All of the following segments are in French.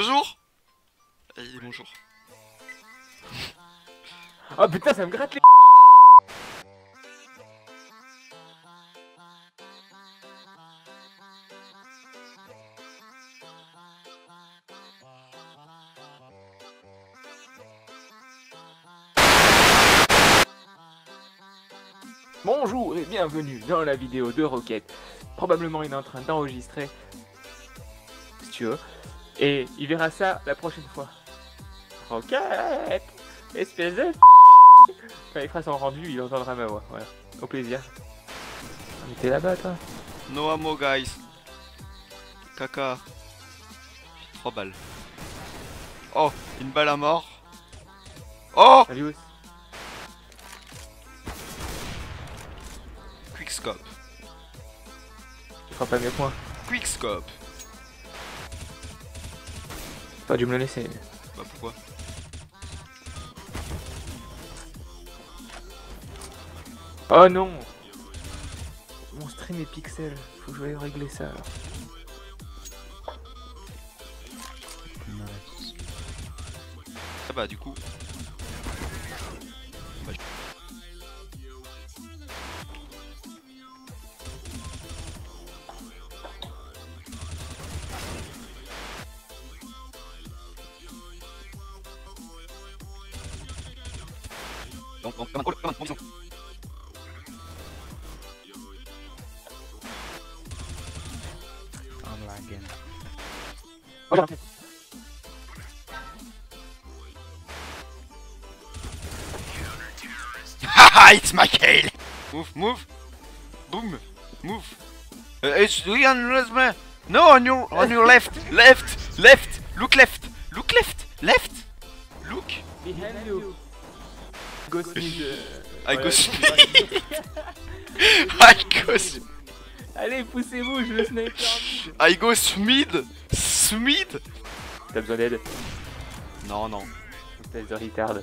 Bonjour Allez, bonjour. Oh putain, ça me gratte les. Bonjour et bienvenue dans la vidéo de Rocket. Probablement il est en train d'enregistrer. Si tu veux. Et il verra ça la prochaine fois. Rocket Espèce de Quand il fera son rendu, il entendra ma voix. Voilà. Au plaisir. Mais t'es là-bas toi? No ammo, guys. Caca. 3 balles. Oh, une balle à mort. Oh Salut Quickscope. Tu feras pas mieux que moi. Quickscope. T'aurais dû me le laisser. Bah pourquoi? Oh non Mon stream est pixel. Faut que je vais régler ça alors. Ah bah du coup. Bah, I'm lagging. Oh. Haha, it's my kill! Move, move! Boom! Move! Uh, it's Ian Lesme! No, on your on your left! Left! Left! Look left! Look left! Left! Look! Behind you. Mid. euh, I go speed! I go Allez, poussez-vous, je le sniper. I go smid! Smid! T'as besoin d'aide Non, non. Espèce de retard.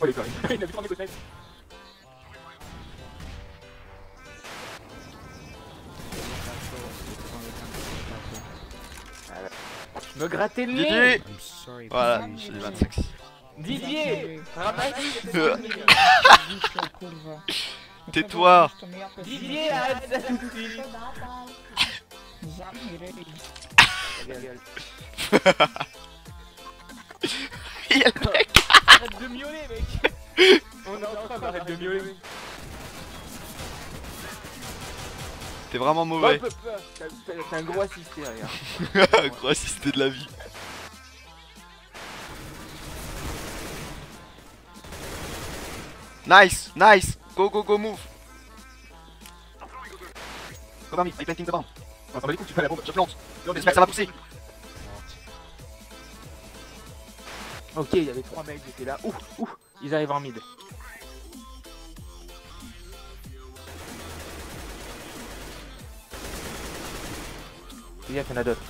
Oh les conneries. Il a vu 3 mecs me grattais le nez. Voilà, j'ai les 25. Didier Ramasse Tais-toi! Didier, arrête ça tout de suite. Il y a le mec! Arrête de miauler mec On est en train d'arrêter de miauler T'es vraiment mauvais. T'as t'as un gros assisté regarde Gros assisté de la vie. Nice, nice. Go, go, go, move. Me, I planting the bomb. On s'en bat les couilles, tu fais la bombe, je plante. J'espère que ça va pousser. Ok, il y avait trois mecs, j'étais là. Ouh, ouh, ils arrivent en mid. Fais gaffe, il y en a d'autres.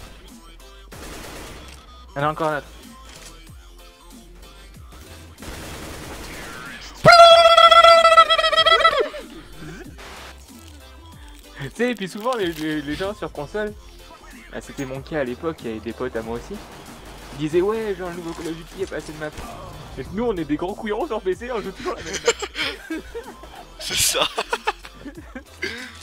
Il y en a encore un autre. tu sais, et puis souvent les, les- les gens sur console, ah, c'était mon cas à l'époque, il y avait des potes à moi aussi. Ils disaient ouais genre le nouveau Call of Duty a pas assez de map. Et nous on est des gros couillons sur PC, on joue toujours la même map. C'est ça.